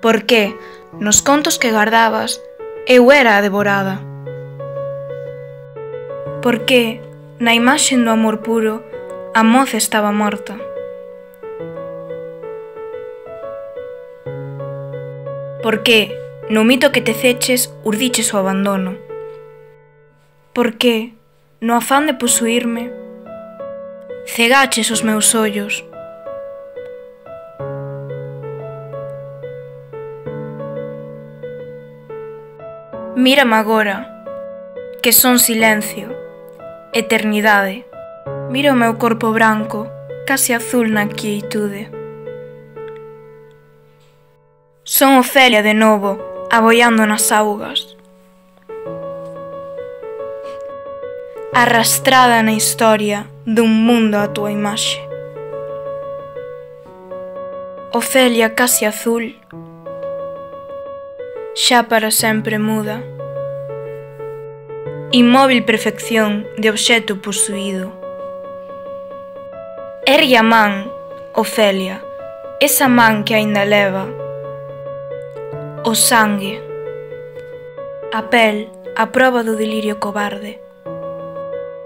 porque nos contos que guardabas eu era a devorada. Porque na imaxe do amor puro a moza estaba morta. Porque no mito que te ceches urdiches o abandono. Porque no afán de posuirme cegaches os meus ollos. Mírame agora, que son silencio, eternidade. Mira o meu corpo branco, case azul na quietude. Son Ofelia de novo, aboiando nas augas. Arrastrada na historia dun mundo a túa imaxe. Ofelia case azul, xa para sempre muda. Inmóvil perfección de obxeto posuído. Ergue a man, Ofelia, esa man que aínda leva. O sangue, a pel, a proba do delirio cobarde.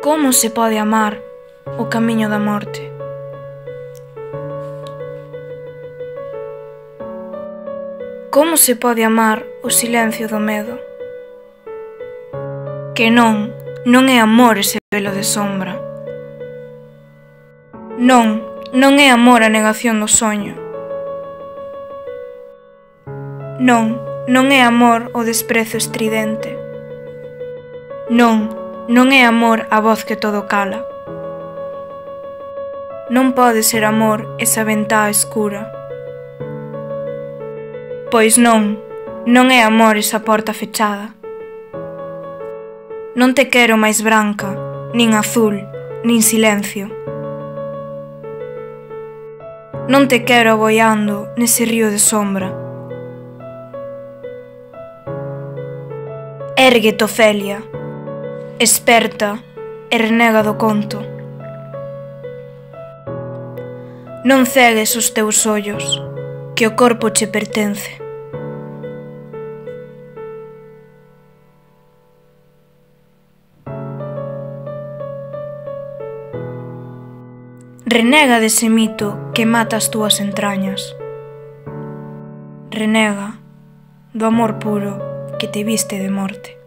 Como se pode amar o camiño da morte? Como se pode amar o silencio do medo? Que non, non é amor ese velo de sombra. Non, non é amor a negación do soño. Non, non é amor o desprezo estridente. Non, non é amor a voz que todo cala. Non pode ser amor esa ventá escura. Pois non, non é amor esa porta fechada. Non te quero máis branca, nin azul, nin silencio. Non te quero aboiando nese río de sombra. Ergue Ofelia, esperta e renega do conto. Non cegues os teus ollos, que o corpo che pertence. Renega dese mito que mata as túas entrañas. Renega do amor puro que te viste de morte.